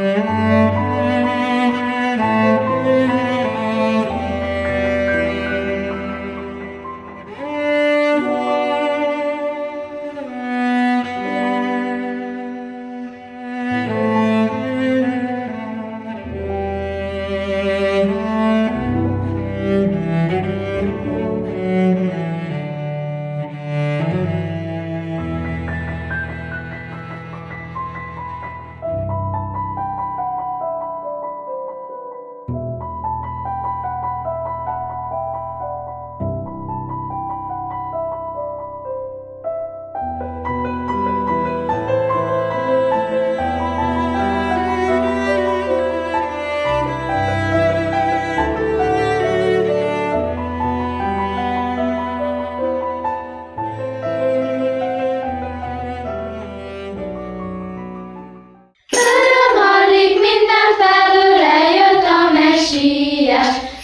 Yeah.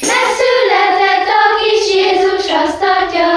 Megszületett a kis Jézus, azt tartja.